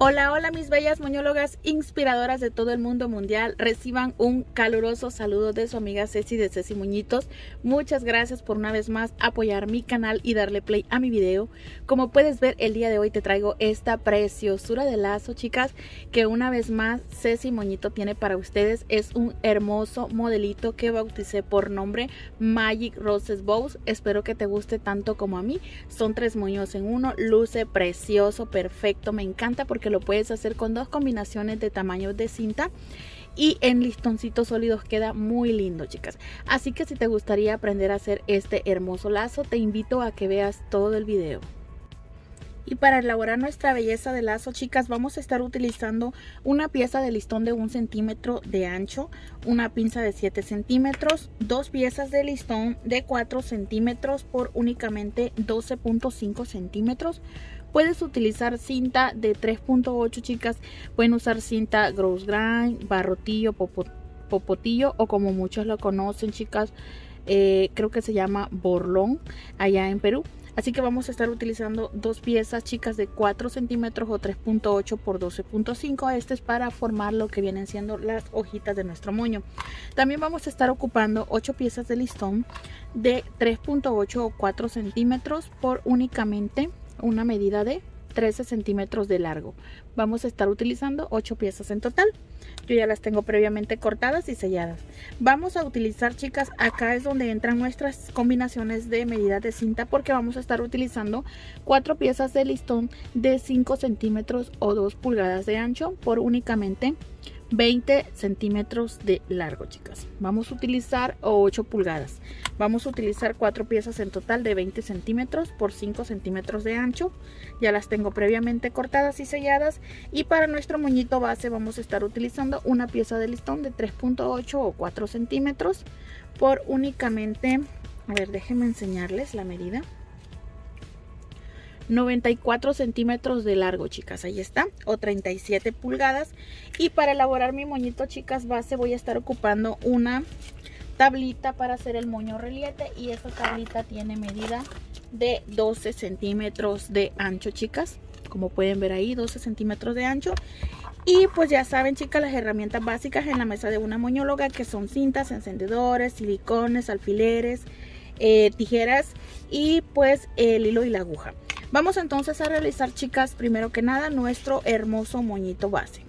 Hola, hola mis bellas moñólogas inspiradoras de todo el mundo mundial. Reciban un caluroso saludo de su amiga Ceci de Ceci Muñitos. Muchas gracias por una vez más apoyar mi canal y darle play a mi video. Como puedes ver, el día de hoy te traigo esta preciosura de lazo, chicas, que una vez más Ceci Moñito tiene para ustedes. Es un hermoso modelito que bauticé por nombre Magic Roses Bows. Espero que te guste tanto como a mí. Son tres moños en uno, luce precioso, perfecto, me encanta porque lo puedes hacer con dos combinaciones de tamaños de cinta y en listoncitos sólidos queda muy lindo chicas. Así que si te gustaría aprender a hacer este hermoso lazo te invito a que veas todo el video. Y para elaborar nuestra belleza de lazo, chicas, vamos a estar utilizando una pieza de listón de un centímetro de ancho, una pinza de 7 centímetros, dos piezas de listón de 4 centímetros por únicamente 12.5 centímetros, Puedes utilizar cinta de 3.8 chicas, pueden usar cinta Gross Grind, barrotillo, popotillo o como muchos lo conocen chicas, eh, creo que se llama borlón allá en Perú. Así que vamos a estar utilizando dos piezas chicas de 4 centímetros o 3.8 por 12.5. Este es para formar lo que vienen siendo las hojitas de nuestro moño. También vamos a estar ocupando 8 piezas de listón de 3.8 o 4 centímetros por únicamente una medida de 13 centímetros de largo. Vamos a estar utilizando 8 piezas en total. Yo ya las tengo previamente cortadas y selladas. Vamos a utilizar, chicas, acá es donde entran nuestras combinaciones de medidas de cinta porque vamos a estar utilizando 4 piezas de listón de 5 centímetros o 2 pulgadas de ancho por únicamente 20 centímetros de largo chicas. Vamos a utilizar 8 pulgadas. Vamos a utilizar cuatro piezas en total de 20 centímetros por 5 centímetros de ancho. Ya las tengo previamente cortadas y selladas. Y para nuestro moñito base vamos a estar utilizando una pieza de listón de 3.8 o 4 centímetros por únicamente a ver déjenme enseñarles la medida 94 centímetros de largo, chicas. Ahí está. O 37 pulgadas. Y para elaborar mi moñito, chicas, base voy a estar ocupando una tablita para hacer el moño reliete. Y esta tablita tiene medida de 12 centímetros de ancho, chicas. Como pueden ver ahí, 12 centímetros de ancho. Y pues ya saben, chicas, las herramientas básicas en la mesa de una moñóloga que son cintas, encendedores, silicones, alfileres, eh, tijeras y pues el hilo y la aguja. Vamos entonces a realizar, chicas, primero que nada, nuestro hermoso moñito base.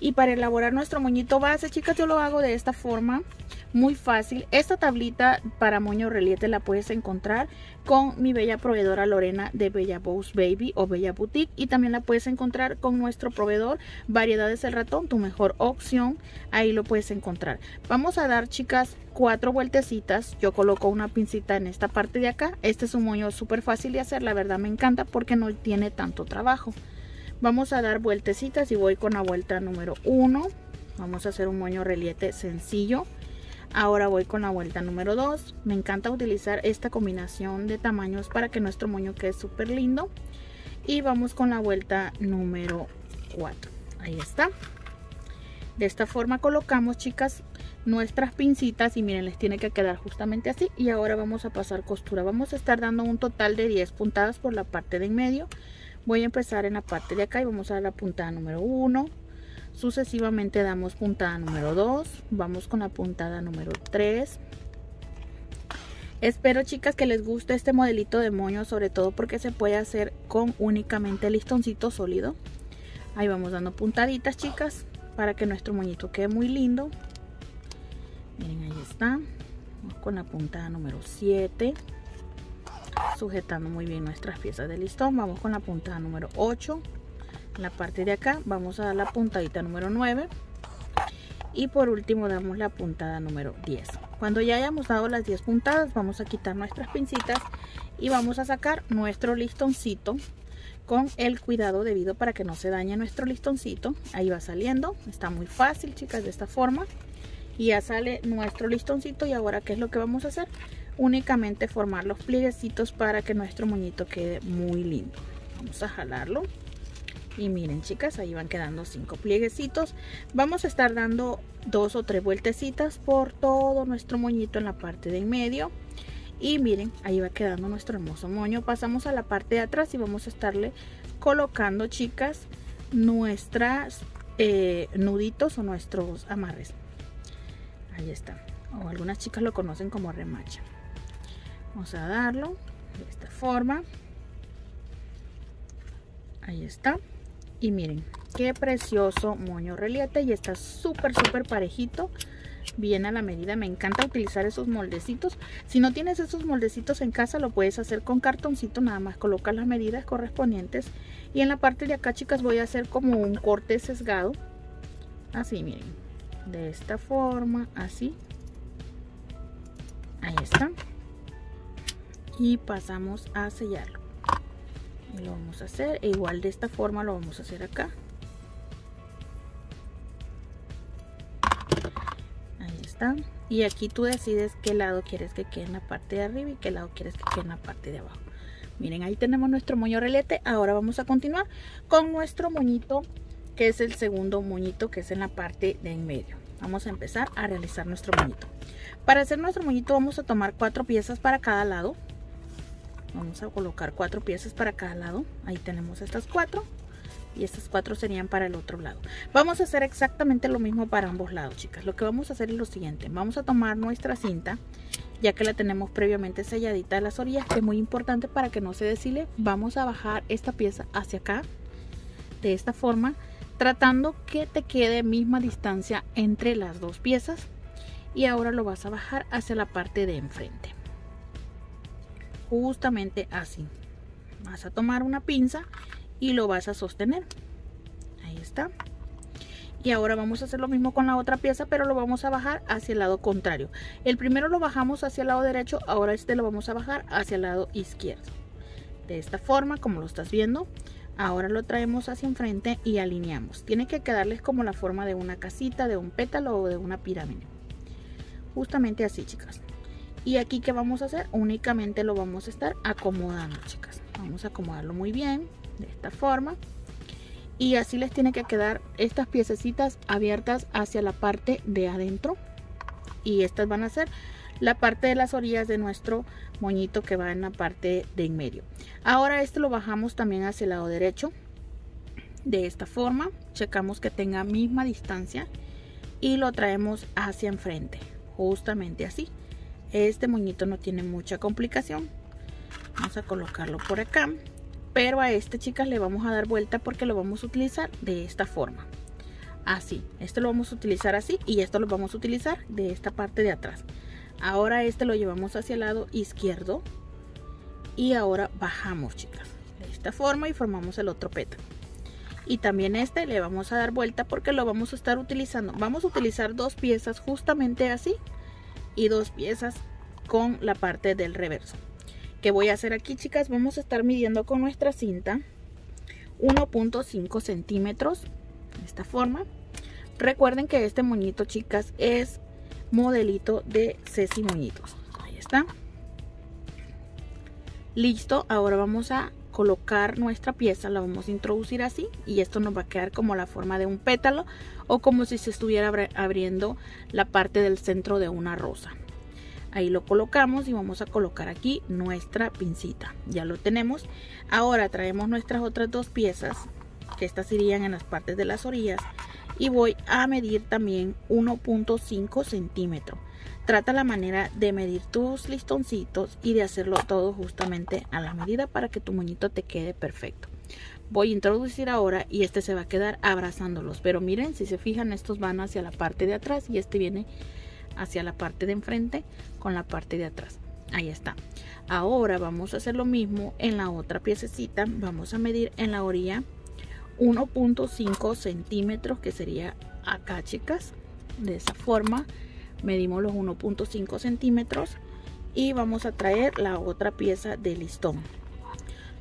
Y para elaborar nuestro moñito base, chicas, yo lo hago de esta forma muy fácil. Esta tablita para moño reliete la puedes encontrar con mi bella proveedora Lorena de Bella Bows Baby o Bella Boutique. Y también la puedes encontrar con nuestro proveedor Variedades El Ratón, tu mejor opción, ahí lo puedes encontrar. Vamos a dar chicas cuatro vueltecitas, yo coloco una pincita en esta parte de acá, este es un moño súper fácil de hacer, la verdad me encanta porque no tiene tanto trabajo. Vamos a dar vueltecitas y voy con la vuelta número uno. Vamos a hacer un moño reliete sencillo Ahora voy con la vuelta número 2. Me encanta utilizar esta combinación de tamaños para que nuestro moño quede súper lindo. Y vamos con la vuelta número 4. Ahí está. De esta forma colocamos, chicas, nuestras pincitas y miren, les tiene que quedar justamente así. Y ahora vamos a pasar costura. Vamos a estar dando un total de 10 puntadas por la parte de en medio. Voy a empezar en la parte de acá y vamos a dar la puntada número 1, Sucesivamente damos puntada número 2, vamos con la puntada número 3. Espero chicas que les guste este modelito de moño, sobre todo porque se puede hacer con únicamente listoncito sólido. Ahí vamos dando puntaditas chicas para que nuestro moñito quede muy lindo. Miren, ahí está. Con la puntada número 7. Sujetando muy bien nuestras piezas de listón. Vamos con la puntada número 8 la parte de acá. Vamos a dar la puntadita número 9 y por último damos la puntada número 10 cuando ya hayamos dado las 10 puntadas vamos a quitar nuestras pincitas y vamos a sacar nuestro listoncito con el cuidado debido para que no se dañe nuestro listoncito. Ahí va saliendo. Está muy fácil chicas de esta forma. Y ya sale nuestro listoncito. Y ahora qué es lo que vamos a hacer únicamente formar los plieguecitos para que nuestro moñito quede muy lindo. Vamos a jalarlo y miren chicas ahí van quedando cinco plieguecitos vamos a estar dando dos o tres vueltecitas por todo nuestro moñito en la parte de en medio y miren ahí va quedando nuestro hermoso moño pasamos a la parte de atrás y vamos a estarle colocando, chicas, nuestras eh, nuditos o nuestros amarres. Ahí está. O algunas chicas lo conocen como remacha. Vamos a darlo de esta forma. Ahí está. Y miren, qué precioso moño reliete y está súper, súper parejito bien a la medida. Me encanta utilizar esos moldecitos. Si no tienes esos moldecitos en casa, lo puedes hacer con cartoncito. Nada más colocar las medidas correspondientes. Y en la parte de acá, chicas, voy a hacer como un corte sesgado. Así, miren. De esta forma, así. Ahí está. Y pasamos a sellarlo. Y lo vamos a hacer. E igual de esta forma lo vamos a hacer acá. y aquí tú decides qué lado quieres que quede en la parte de arriba y qué lado quieres que quede en la parte de abajo. Miren ahí tenemos nuestro moño relete. Ahora vamos a continuar con nuestro moñito que es el segundo moñito que es en la parte de en medio. Vamos a empezar a realizar nuestro moñito. Para hacer nuestro moñito vamos a tomar cuatro piezas para cada lado vamos a colocar cuatro piezas para cada lado. Ahí tenemos estas cuatro. Y estas cuatro serían para el otro lado. Vamos a hacer exactamente lo mismo para ambos lados chicas. Lo que vamos a hacer es lo siguiente. Vamos a tomar nuestra cinta ya que la tenemos previamente selladita de las orillas que es muy importante para que no se deshile. Vamos a bajar esta pieza hacia acá de esta forma tratando que te quede misma distancia entre las dos piezas. Y ahora lo vas a bajar hacia la parte de enfrente justamente así. Vas a tomar una pinza y lo vas a sostener. Ahí está. Y ahora vamos a hacer lo mismo con la otra pieza pero lo vamos a bajar hacia el lado contrario. El primero lo bajamos hacia el lado derecho ahora este lo vamos a bajar hacia el lado izquierdo. De esta forma como lo estás viendo ahora lo traemos hacia enfrente y alineamos. Tiene que quedarles como la forma de una casita de un pétalo o de una pirámide. Justamente así chicas y aquí que vamos a hacer únicamente lo vamos a estar acomodando chicas. Vamos a acomodarlo muy bien de esta forma. Y así les tiene que quedar estas piececitas abiertas hacia la parte de adentro. Y estas van a ser la parte de las orillas de nuestro moñito que va en la parte de en medio. Ahora este lo bajamos también hacia el lado derecho de esta forma. Checamos que tenga misma distancia y lo traemos hacia enfrente justamente así este moñito no tiene mucha complicación. Vamos a colocarlo por acá. Pero a este chicas le vamos a dar vuelta porque lo vamos a utilizar de esta forma. Así. Este lo vamos a utilizar así y esto lo vamos a utilizar de esta parte de atrás. Ahora este lo llevamos hacia el lado izquierdo. Y ahora bajamos chicas de esta forma y formamos el otro pétalo. Y también este le vamos a dar vuelta porque lo vamos a estar utilizando. Vamos a utilizar dos piezas justamente así y dos piezas con la parte del reverso. Que voy a hacer aquí chicas vamos a estar midiendo con nuestra cinta 1.5 centímetros de esta forma. Recuerden que este moñito chicas es modelito de Ceci Moñitos. Ahí está. Listo ahora vamos a colocar nuestra pieza la vamos a introducir así y esto nos va a quedar como la forma de un pétalo o como si se estuviera abriendo la parte del centro de una rosa. Ahí lo colocamos y vamos a colocar aquí nuestra pincita. Ya lo tenemos. Ahora traemos nuestras otras dos piezas que estas irían en las partes de las orillas y voy a medir también 1.5 centímetros trata la manera de medir tus listoncitos y de hacerlo todo justamente a la medida para que tu moñito te quede perfecto. Voy a introducir ahora y este se va a quedar abrazándolos pero miren si se fijan estos van hacia la parte de atrás y este viene hacia la parte de enfrente con la parte de atrás. Ahí está. Ahora vamos a hacer lo mismo en la otra piececita. Vamos a medir en la orilla 1.5 centímetros que sería acá chicas de esa forma medimos los 1.5 centímetros y vamos a traer la otra pieza de listón.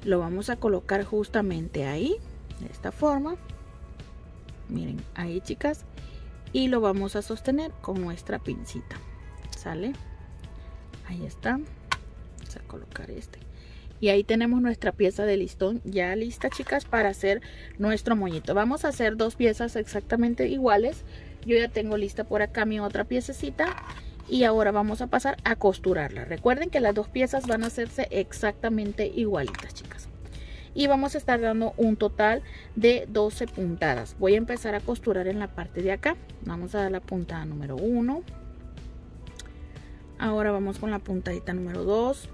Lo vamos a colocar justamente ahí de esta forma. Miren ahí chicas. Y lo vamos a sostener con nuestra pincita. Sale ahí está. Vamos a colocar este. Y ahí tenemos nuestra pieza de listón ya lista chicas para hacer nuestro moñito. Vamos a hacer dos piezas exactamente iguales yo ya tengo lista por acá mi otra piececita y ahora vamos a pasar a costurarla. Recuerden que las dos piezas van a hacerse exactamente igualitas chicas. Y vamos a estar dando un total de 12 puntadas. Voy a empezar a costurar en la parte de acá. Vamos a dar la puntada número 1 ahora vamos con la puntadita número 2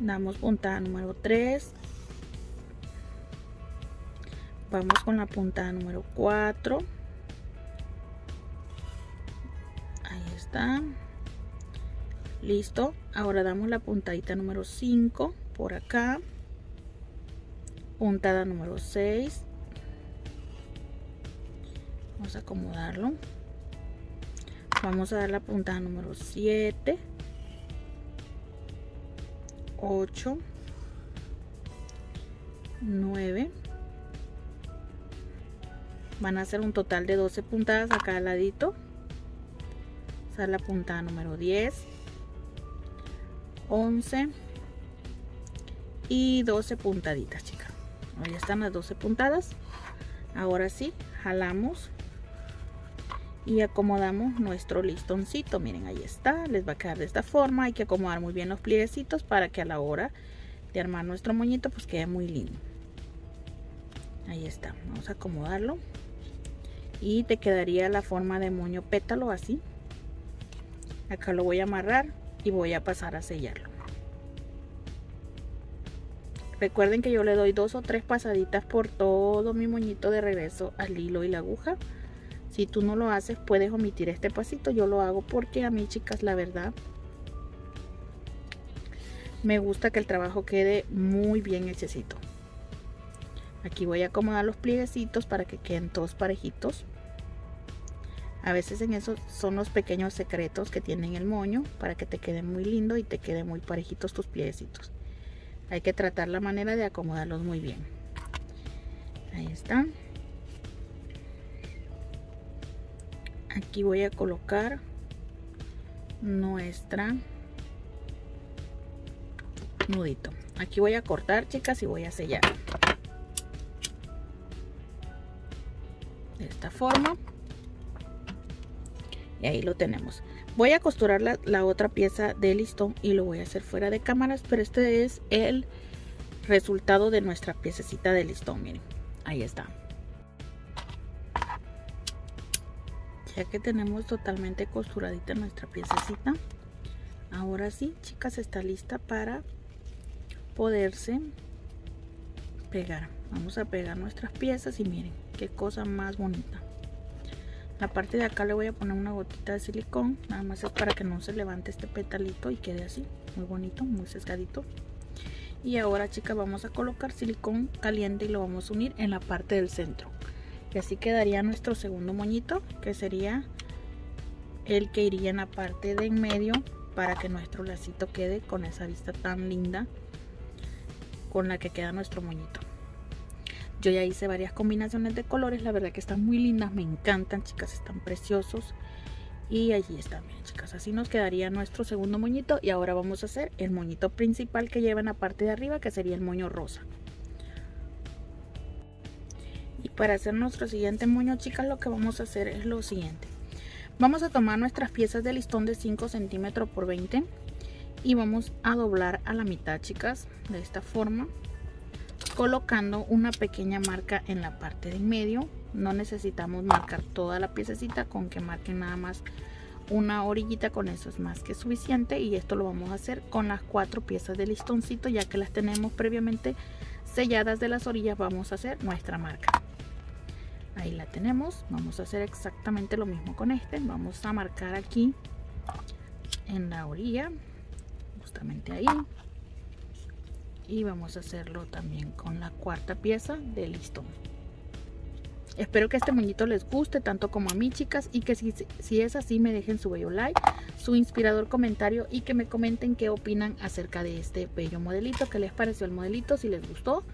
damos puntada número 3 vamos con la puntada número 4 ahí está. Listo. Ahora damos la puntadita número 5 por acá. Puntada número 6 vamos a acomodarlo. Vamos a dar la puntada número 7 8 9 van a hacer un total de 12 puntadas a cada ladito. A la puntada número 10 11 y 12 puntaditas chicas ahí están las 12 puntadas. Ahora sí jalamos y acomodamos nuestro listoncito. Miren ahí está. Les va a quedar de esta forma. Hay que acomodar muy bien los plieguecitos para que a la hora de armar nuestro moñito pues quede muy lindo. Ahí está. Vamos a acomodarlo y te quedaría la forma de moño pétalo así acá lo voy a amarrar y voy a pasar a sellarlo. Recuerden que yo le doy dos o tres pasaditas por todo mi moñito de regreso al hilo y la aguja. Si tú no lo haces, puedes omitir este pasito. Yo lo hago porque a mí, chicas, la verdad, me gusta que el trabajo quede muy bien hechecito. Aquí voy a acomodar los plieguecitos para que queden todos parejitos. A veces en eso son los pequeños secretos que tienen el moño para que te quede muy lindo y te quede muy parejitos tus piecitos. Hay que tratar la manera de acomodarlos muy bien. Ahí está. Aquí voy a colocar nuestra nudito. Aquí voy a cortar, chicas, y voy a sellar. De esta forma y ahí lo tenemos. Voy a costurar la, otra pieza de listón y lo voy a hacer fuera de cámaras pero este es el resultado de nuestra piececita de listón miren ahí está. Ya que tenemos totalmente costuradita nuestra piececita ahora sí chicas está lista para poderse pegar. Vamos a pegar nuestras piezas y miren qué cosa más bonita la parte de acá le voy a poner una gotita de silicón nada más es para que no se levante este petalito y quede así muy bonito muy sesgadito. Y ahora chicas vamos a colocar silicón caliente y lo vamos a unir en la parte del centro. Y así quedaría nuestro segundo moñito que sería el que iría en la parte de en medio para que nuestro lacito quede con esa vista tan linda con la que queda nuestro moñito yo ya hice varias combinaciones de colores, la verdad que están muy lindas, me encantan, chicas, están preciosos. Y allí están, bien chicas, así nos quedaría nuestro segundo moñito. Y ahora vamos a hacer el moñito principal que lleva en la parte de arriba, que sería el moño rosa. Y para hacer nuestro siguiente moño, chicas, lo que vamos a hacer es lo siguiente. Vamos a tomar nuestras piezas de listón de 5 centímetros por 20 y vamos a doblar a la mitad, chicas, de esta forma colocando una pequeña marca en la parte de en medio. No necesitamos marcar toda la piececita con que marquen nada más una orillita con eso es más que suficiente. Y esto lo vamos a hacer con las cuatro piezas de listoncito ya que las tenemos previamente selladas de las orillas vamos a hacer nuestra marca. Ahí la tenemos vamos a hacer exactamente lo mismo con este. Vamos a marcar aquí en la orilla justamente ahí y vamos a hacerlo también con la cuarta pieza de listón. Espero que este moñito les guste tanto como a mí chicas y que si, si es así me dejen su bello like su inspirador comentario y que me comenten qué opinan acerca de este bello modelito qué les pareció el modelito si les gustó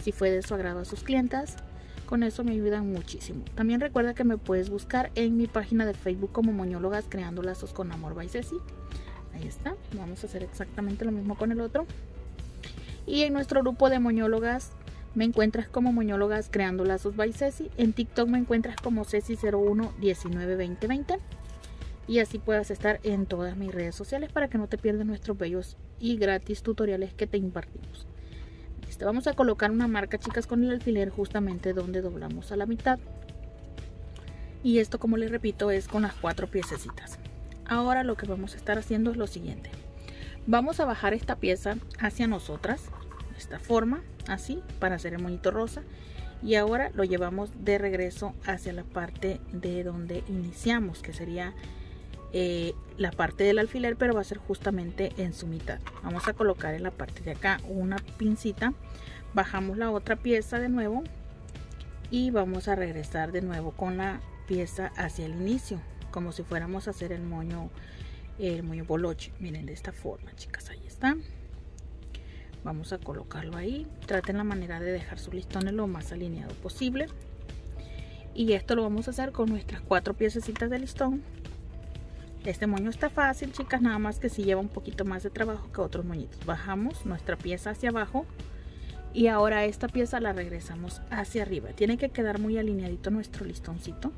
si fue de su agrado a sus clientas. Con eso me ayudan muchísimo. También recuerda que me puedes buscar en mi página de facebook como moñólogas creando lazos con amor by Ceci. Ahí está vamos a hacer exactamente lo mismo con el otro y en nuestro grupo de moñólogas me encuentras como moñólogas creando lazos by Ceci. En TikTok me encuentras como Ceci01192020. Y así puedas estar en todas mis redes sociales para que no te pierdas nuestros bellos y gratis tutoriales que te impartimos. este. Vamos a colocar una marca, chicas, con el alfiler justamente donde doblamos a la mitad. Y esto, como les repito, es con las cuatro piececitas. Ahora lo que vamos a estar haciendo es lo siguiente. Vamos a bajar esta pieza hacia nosotras, de esta forma, así, para hacer el moñito rosa. Y ahora lo llevamos de regreso hacia la parte de donde iniciamos, que sería eh, la parte del alfiler, pero va a ser justamente en su mitad. Vamos a colocar en la parte de acá una pincita, bajamos la otra pieza de nuevo y vamos a regresar de nuevo con la pieza hacia el inicio, como si fuéramos a hacer el moño, el moño boloche. Miren, de esta forma, chicas, ahí está. Vamos a colocarlo ahí. Traten la manera de dejar su listón lo más alineado posible. Y esto lo vamos a hacer con nuestras cuatro piececitas de listón. Este moño está fácil, chicas, nada más que si lleva un poquito más de trabajo que otros moñitos. Bajamos nuestra pieza hacia abajo y ahora esta pieza la regresamos hacia arriba. Tiene que quedar muy alineadito nuestro listoncito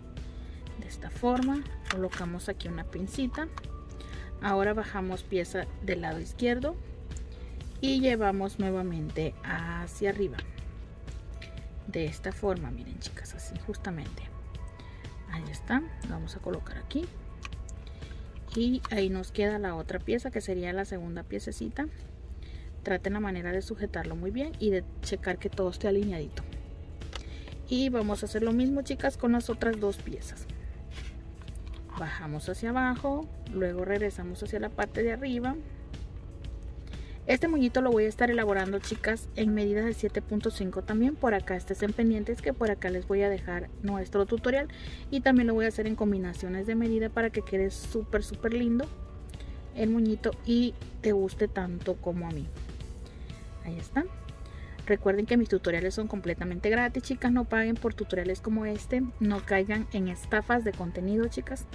de esta forma colocamos aquí una pincita ahora bajamos pieza del lado izquierdo y llevamos nuevamente hacia arriba. De esta forma miren chicas así justamente. Ahí está vamos a colocar aquí. Y ahí nos queda la otra pieza que sería la segunda piececita. Traten la manera de sujetarlo muy bien y de checar que todo esté alineadito. Y vamos a hacer lo mismo chicas con las otras dos piezas bajamos hacia abajo luego regresamos hacia la parte de arriba este moñito lo voy a estar elaborando chicas en medidas de 7.5 también por acá estén pendientes que por acá les voy a dejar nuestro tutorial y también lo voy a hacer en combinaciones de medida para que quede súper súper lindo el moñito y te guste tanto como a mí ahí está Recuerden que mis tutoriales son completamente gratis, chicas. No paguen por tutoriales como este. No caigan en estafas de contenido, chicas.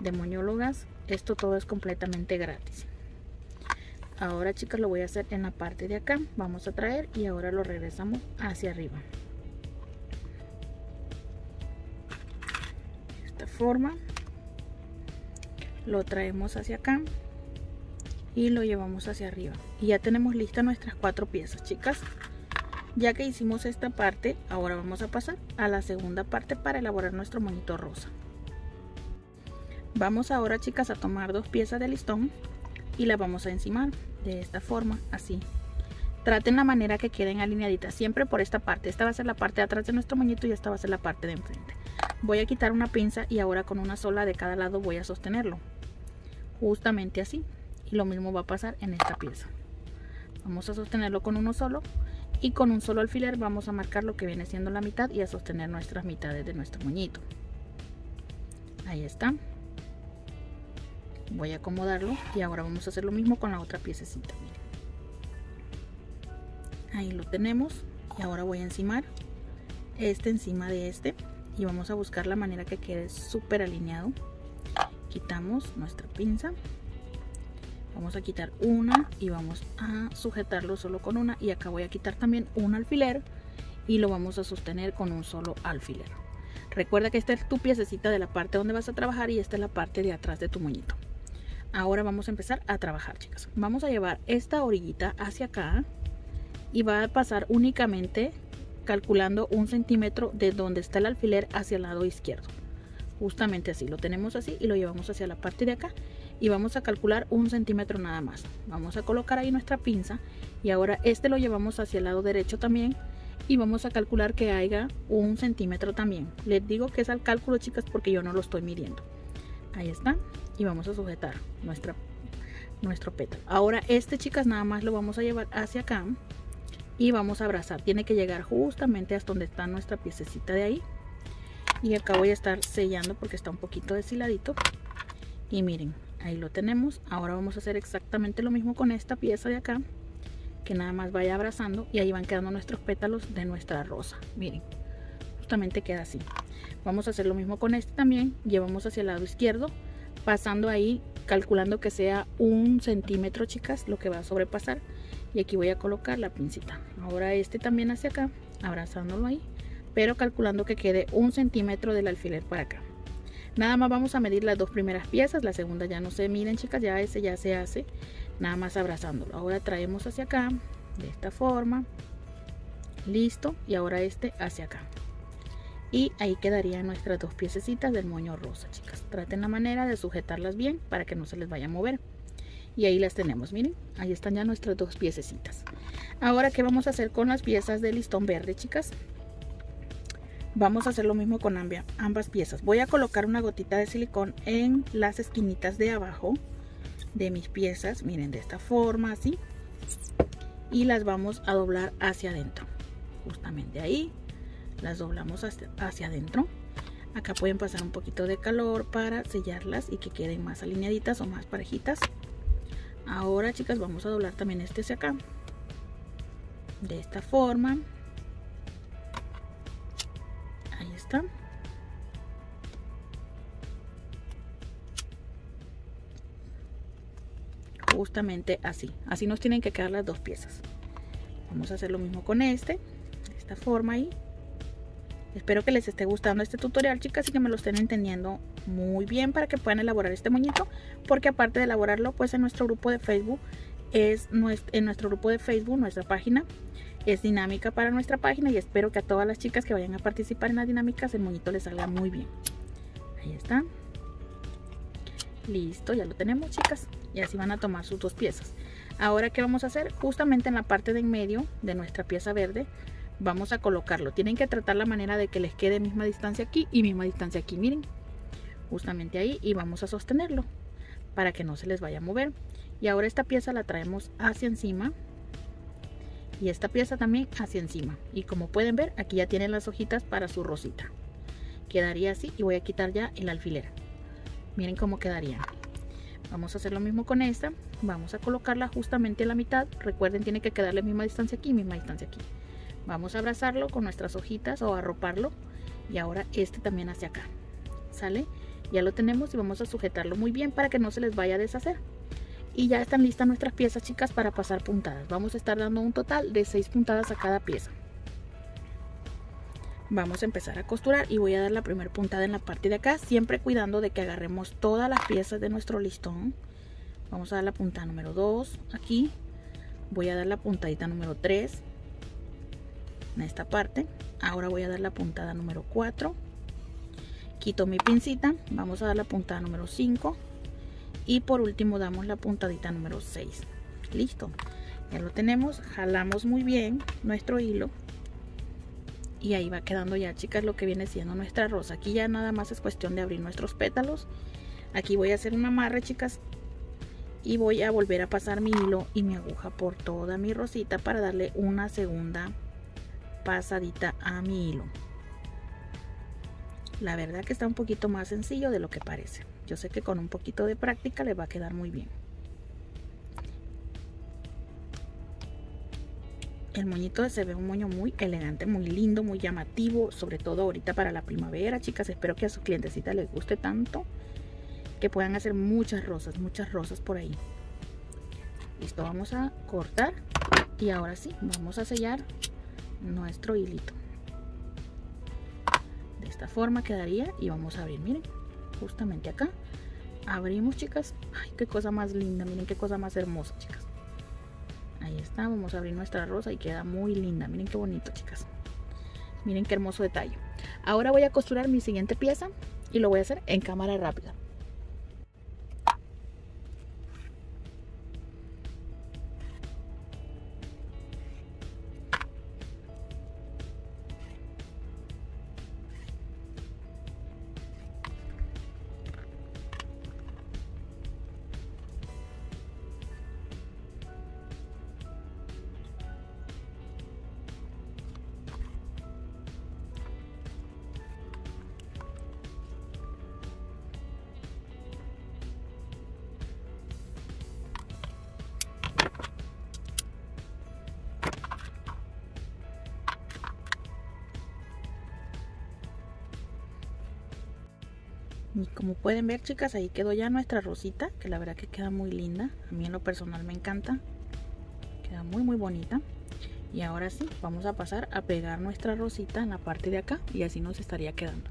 De moñólogas. Esto todo es completamente gratis. Ahora, chicas, lo voy a hacer en la parte de acá. Vamos a traer y ahora lo regresamos hacia arriba. De esta forma. Lo traemos hacia acá y lo llevamos hacia arriba y ya tenemos listas nuestras cuatro piezas chicas ya que hicimos esta parte ahora vamos a pasar a la segunda parte para elaborar nuestro monito rosa vamos ahora chicas a tomar dos piezas de listón y las vamos a encimar de esta forma así. Traten la manera que queden alineaditas siempre por esta parte. Esta va a ser la parte de atrás de nuestro moñito y esta va a ser la parte de enfrente. Voy a quitar una pinza y ahora con una sola de cada lado voy a sostenerlo. Justamente así. Y lo mismo va a pasar en esta pieza. Vamos a sostenerlo con uno solo y con un solo alfiler vamos a marcar lo que viene siendo la mitad y a sostener nuestras mitades de nuestro moñito. Ahí está voy a acomodarlo y ahora vamos a hacer lo mismo con la otra piececita ahí lo tenemos y ahora voy a encimar este encima de este y vamos a buscar la manera que quede súper alineado. Quitamos nuestra pinza. Vamos a quitar una y vamos a sujetarlo solo con una y acá voy a quitar también un alfiler y lo vamos a sostener con un solo alfiler. Recuerda que esta es tu piececita de la parte donde vas a trabajar y esta es la parte de atrás de tu moñito ahora vamos a empezar a trabajar chicas. Vamos a llevar esta orillita hacia acá y va a pasar únicamente calculando un centímetro de donde está el alfiler hacia el lado izquierdo. Justamente así lo tenemos así y lo llevamos hacia la parte de acá y vamos a calcular un centímetro nada más. Vamos a colocar ahí nuestra pinza y ahora este lo llevamos hacia el lado derecho también y vamos a calcular que haya un centímetro también. Les digo que es al cálculo chicas porque yo no lo estoy midiendo ahí está. Y vamos a sujetar nuestro pétalo ahora este chicas nada más lo vamos a llevar hacia acá y vamos a abrazar. Tiene que llegar justamente hasta donde está nuestra piececita de ahí. Y acá voy a estar sellando porque está un poquito deshiladito. Y miren ahí lo tenemos. Ahora vamos a hacer exactamente lo mismo con esta pieza de acá que nada más vaya abrazando y ahí van quedando nuestros pétalos de nuestra rosa. Miren justamente queda así. Vamos a hacer lo mismo con este también llevamos hacia el lado izquierdo pasando ahí calculando que sea un centímetro chicas lo que va a sobrepasar. Y aquí voy a colocar la pincita. Ahora este también hacia acá abrazándolo ahí pero calculando que quede un centímetro del alfiler para acá. Nada más vamos a medir las dos primeras piezas, la segunda ya no se miden chicas, ya ese ya se hace, nada más abrazándolo. Ahora traemos hacia acá de esta forma listo y ahora este hacia acá y ahí quedarían nuestras dos piececitas del moño rosa chicas. Traten la manera de sujetarlas bien para que no se les vaya a mover. Y ahí las tenemos miren ahí están ya nuestras dos piececitas. Ahora qué vamos a hacer con las piezas de listón verde chicas vamos a hacer lo mismo con ambas piezas. Voy a colocar una gotita de silicón en las esquinitas de abajo de mis piezas miren de esta forma así. Y las vamos a doblar hacia adentro justamente ahí las doblamos hacia, adentro. Acá pueden pasar un poquito de calor para sellarlas y que queden más alineaditas o más parejitas. Ahora chicas vamos a doblar también este hacia acá. De esta forma. Ahí está. Justamente así. Así nos tienen que quedar las dos piezas. Vamos a hacer lo mismo con este de esta forma ahí espero que les esté gustando este tutorial chicas y que me lo estén entendiendo muy bien para que puedan elaborar este moñito porque aparte de elaborarlo pues en nuestro grupo de Facebook es en nuestro grupo de Facebook nuestra página es dinámica para nuestra página y espero que a todas las chicas que vayan a participar en las dinámicas el moñito les salga muy bien. Ahí está. Listo ya lo tenemos chicas y así van a tomar sus dos piezas. Ahora qué vamos a hacer justamente en la parte de en medio de nuestra pieza verde vamos a colocarlo. Tienen que tratar la manera de que les quede misma distancia aquí y misma distancia aquí miren. Justamente ahí y vamos a sostenerlo para que no se les vaya a mover. Y ahora esta pieza la traemos hacia encima. Y esta pieza también hacia encima. Y como pueden ver aquí ya tienen las hojitas para su rosita. Quedaría así y voy a quitar ya el alfiler. Miren cómo quedaría. Vamos a hacer lo mismo con esta. Vamos a colocarla justamente en la mitad. Recuerden tiene que quedar la misma distancia aquí misma distancia aquí vamos a abrazarlo con nuestras hojitas o arroparlo y ahora este también hacia acá sale ya lo tenemos y vamos a sujetarlo muy bien para que no se les vaya a deshacer. Y ya están listas nuestras piezas chicas para pasar puntadas. Vamos a estar dando un total de 6 puntadas a cada pieza. Vamos a empezar a costurar y voy a dar la primera puntada en la parte de acá siempre cuidando de que agarremos todas las piezas de nuestro listón. Vamos a dar la puntada número 2 aquí. Voy a dar la puntadita número 3 en esta parte. Ahora voy a dar la puntada número 4 quito mi pincita vamos a dar la puntada número 5 y por último damos la puntadita número 6 listo. Ya lo tenemos jalamos muy bien nuestro hilo. Y ahí va quedando ya chicas lo que viene siendo nuestra rosa. Aquí ya nada más es cuestión de abrir nuestros pétalos. Aquí voy a hacer un amarre chicas. Y voy a volver a pasar mi hilo y mi aguja por toda mi rosita para darle una segunda pasadita a mi hilo. La verdad que está un poquito más sencillo de lo que parece. Yo sé que con un poquito de práctica le va a quedar muy bien. El moñito se ve un moño muy elegante muy lindo muy llamativo sobre todo ahorita para la primavera chicas. Espero que a sus clientecitas les guste tanto que puedan hacer muchas rosas muchas rosas por ahí. Listo vamos a cortar y ahora sí vamos a sellar nuestro hilito. De esta forma quedaría y vamos a abrir. Miren justamente acá abrimos chicas. Ay qué cosa más linda. Miren qué cosa más hermosa chicas. Ahí está vamos a abrir nuestra rosa y queda muy linda. Miren qué bonito chicas. Miren qué hermoso detalle. Ahora voy a costurar mi siguiente pieza y lo voy a hacer en cámara rápida pueden ver chicas, ahí quedó ya nuestra rosita, que la verdad que queda muy linda. A mí en lo personal me encanta. Queda muy muy bonita. Y ahora sí, vamos a pasar a pegar nuestra rosita en la parte de acá y así nos estaría quedando.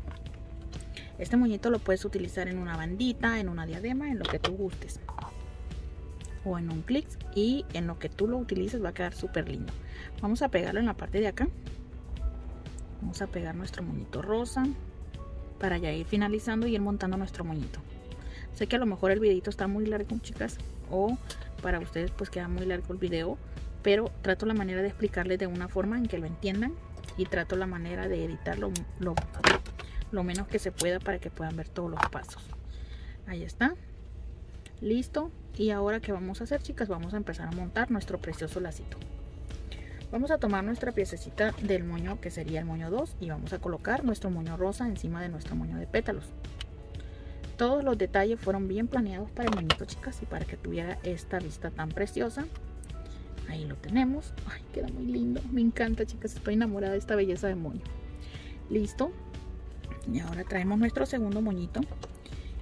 Este moñito lo puedes utilizar en una bandita, en una diadema, en lo que tú gustes. o en un clic y en lo que tú lo utilices va a quedar súper lindo. Vamos a pegarlo en la parte de acá. Vamos a pegar nuestro moñito rosa para ya ir finalizando y ir montando nuestro moñito. Sé que a lo mejor el videito está muy largo, chicas, o para ustedes pues queda muy largo el video, pero trato la manera de explicarles de una forma en que lo entiendan y trato la manera de editarlo lo, lo menos que se pueda para que puedan ver todos los pasos. Ahí está. Listo. Y ahora qué vamos a hacer, chicas, vamos a empezar a montar nuestro precioso lacito. Vamos a tomar nuestra piececita del moño que sería el moño 2 y vamos a colocar nuestro moño rosa encima de nuestro moño de pétalos. Todos los detalles fueron bien planeados para el moñito, chicas, y para que tuviera esta vista tan preciosa. Ahí lo tenemos. Ay, queda muy lindo. Me encanta, chicas. Estoy enamorada de esta belleza de moño. Listo. Y ahora traemos nuestro segundo moñito.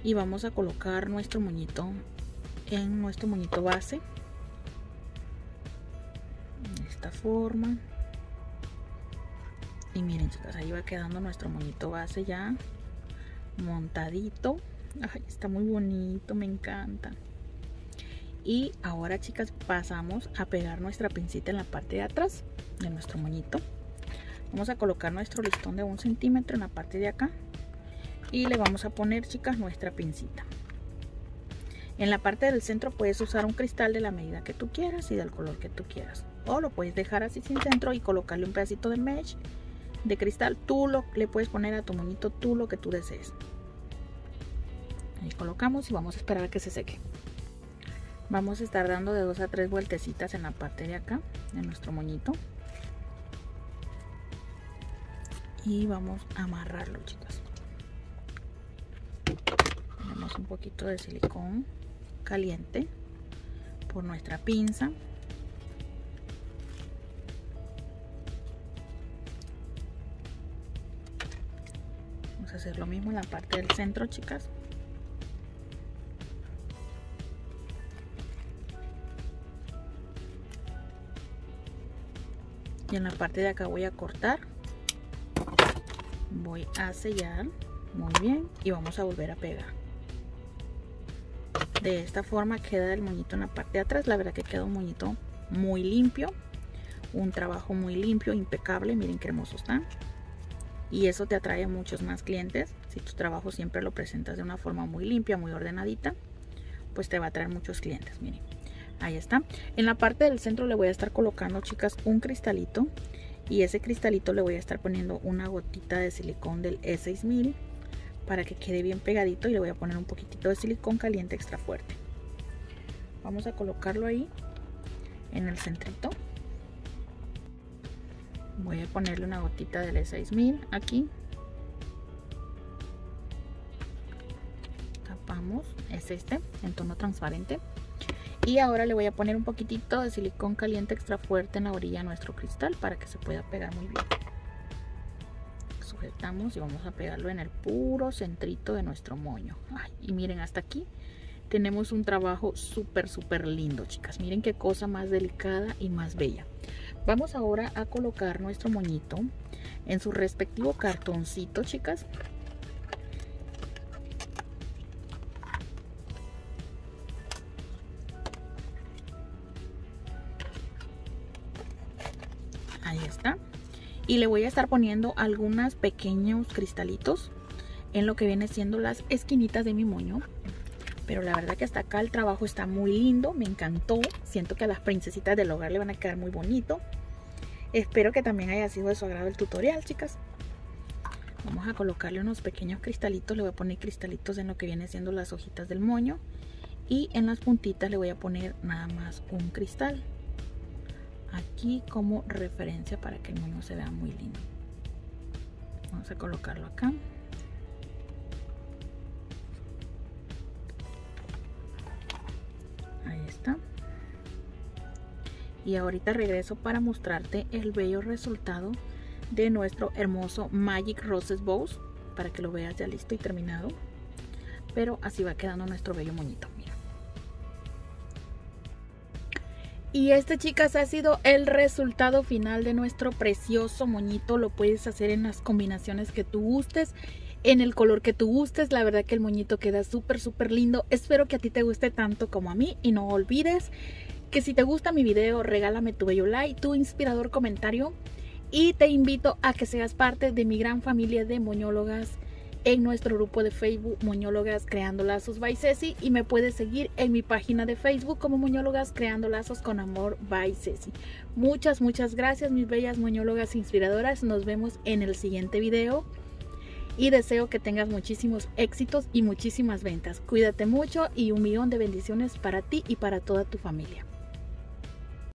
Y vamos a colocar nuestro moñito en nuestro moñito base. Forma. Y miren, chicas, ahí va quedando nuestro moñito base ya montadito. Está muy bonito, me encanta. Y ahora, chicas, pasamos a pegar nuestra pincita en la parte de atrás de nuestro moñito. Vamos a colocar nuestro listón de un centímetro en la parte de acá. Y le vamos a poner, chicas, nuestra pincita. En la parte del centro puedes usar un cristal de la medida que tú quieras y del color que tú quieras. O lo puedes dejar así sin centro y colocarle un pedacito de mesh de cristal. Tú lo, le puedes poner a tu moñito tú lo que tú desees. Ahí colocamos y vamos a esperar a que se seque. Vamos a estar dando de dos a tres vueltecitas en la parte de acá de nuestro moñito. Y vamos a amarrarlo, chicas. Ponemos un poquito de silicón caliente por nuestra pinza. Hacer lo mismo en la parte del centro, chicas. y en la parte de acá voy a cortar. Voy a sellar. Muy bien. Y vamos a volver a pegar. De esta forma queda el moñito en la parte de atrás. La verdad que queda un moñito muy limpio. Un trabajo muy limpio impecable. Miren qué hermoso está y eso te atrae a muchos más clientes. Si tu trabajo siempre lo presentas de una forma muy limpia muy ordenadita pues te va a traer muchos clientes. Miren ahí está. En la parte del centro le voy a estar colocando chicas un cristalito y ese cristalito le voy a estar poniendo una gotita de silicón del E6000 para que quede bien pegadito y le voy a poner un poquitito de silicón caliente extra fuerte. Vamos a colocarlo ahí en el centrito voy a ponerle una gotita del E6000 aquí tapamos es este en tono transparente y ahora le voy a poner un poquitito de silicón caliente extra fuerte en la orilla de nuestro cristal para que se pueda pegar muy bien. Sujetamos y vamos a pegarlo en el puro centrito de nuestro moño. y miren, hasta aquí tenemos un trabajo súper, súper lindo, chicas. Miren qué cosa más delicada y más bella. Vamos ahora a colocar nuestro moñito en su respectivo cartoncito, chicas. y le voy a estar poniendo algunos pequeños cristalitos en lo que viene siendo las esquinitas de mi moño pero la verdad que hasta acá el trabajo está muy lindo, me encantó. Siento que a las princesitas del hogar le van a quedar muy bonito. Espero que también haya sido de su agrado el tutorial chicas. Vamos a colocarle unos pequeños cristalitos le voy a poner cristalitos en lo que viene siendo las hojitas del moño. Y en las puntitas le voy a poner nada más un cristal. Aquí como referencia para que el moño se vea muy lindo. Vamos a colocarlo acá ahí está y ahorita regreso para mostrarte el bello resultado de nuestro hermoso Magic Roses Bows para que lo veas ya listo y terminado pero así va quedando nuestro bello moñito Y este, chicas, ha sido el resultado final de nuestro precioso moñito. Lo puedes hacer en las combinaciones que tú gustes. En el color que tú gustes. La verdad que el moñito queda súper, súper lindo. Espero que a ti te guste tanto como a mí y no olvides que si te gusta mi video, regálame tu bello like, tu inspirador comentario y te invito a que seas parte de mi gran familia de moñólogas en nuestro grupo de Facebook Moñólogas Creando Lazos by Ceci y me puedes seguir en mi página de Facebook como Moñólogas Creando Lazos con Amor by Ceci. Muchas, muchas gracias mis bellas moñólogas inspiradoras. Nos vemos en el siguiente video y deseo que tengas muchísimos éxitos y muchísimas ventas. Cuídate mucho y un millón de bendiciones para ti y para toda tu familia.